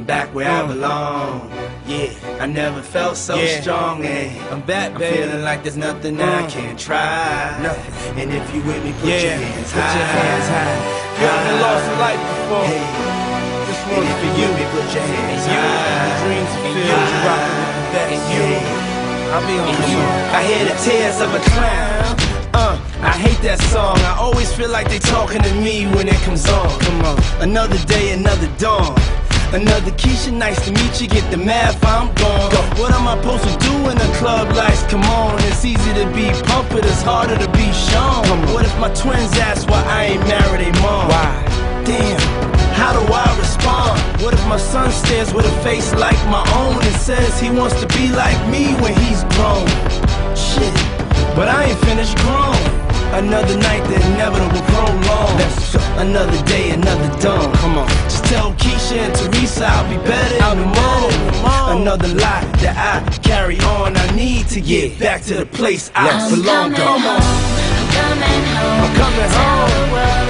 I'm back where I belong. Yeah, I never felt so Yeah. strong. And I'm back, I'm baby. feeling like there's nothing I Mm. can't try. Nothing. And if you with me, put Yeah, your hands put high. your hands high. You ever lost a life before? Hey, This and one's if for you you. with me, put your hands You, high. the dreams And you. you rockin' with the best. And you. I'll be on And you. you. I hear the tears of a clown. Uh, I hate that song. I always feel like they talking to me when it comes on. Come on. Another day, another dawn. Another Keisha, nice to meet you. Get the math, I'm gone. What am I supposed to do when the club lights come on? It's easy to be Puff, but it's harder to be Sean. What if my twins ask why I ain't married a mom? Why? Damn, how do I respond? What if my son stares with a face like my own and says he wants to be like me when he's grown? Shit, but I ain't finished grown. Another night, the inevitable prolong. Go. Another day, another dawn. Come on. Just tell Keisha and Teresa I'll be better the morning. Another lie that I carry on. I need to get back to the place I belong. Come on. home, I'm coming home. I'm coming home.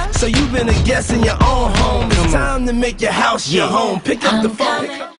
So you've been a guest in your own home. It's time to make your house your home. Pick up the phone.